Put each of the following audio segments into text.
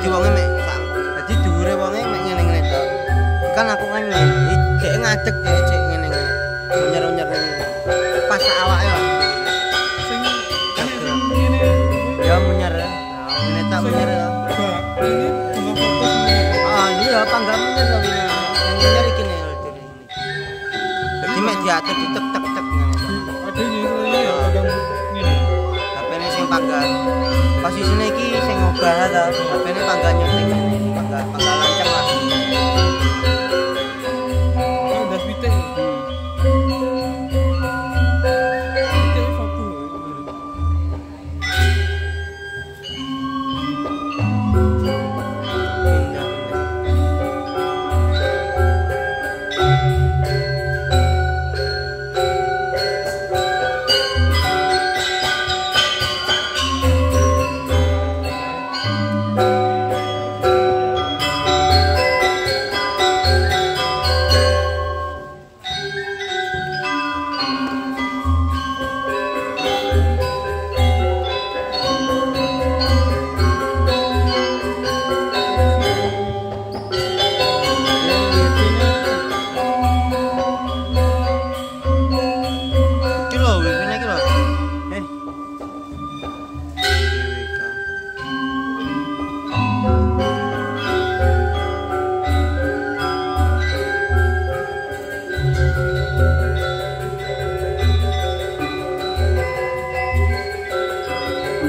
Dadi wonge mek. Dadi dhuwure wonge mek ngene-ngene to. Kan aku kan ngene, dhek ngadeg dhek cek ngene-ngene. Nyer-nyer ngene. Pas awake. Sing ini Ya menyer. Ngene tak menyer ya. Ah iya apa enggak menyer to. Menyer iki dhewe. Dadi mek diatur ditek panggal. Posisine iki sing ngobah ta. HP-ne panggal nyuting. Panggal panggal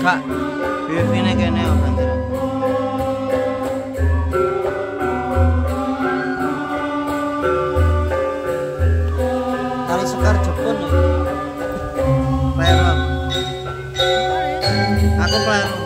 Kak, wifi-ne kene apa antara? Tali sekar Jepun ya? Kleru. Aku kleru.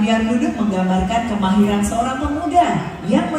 Biar duduk menggambarkan kemahiran seorang pemuda yang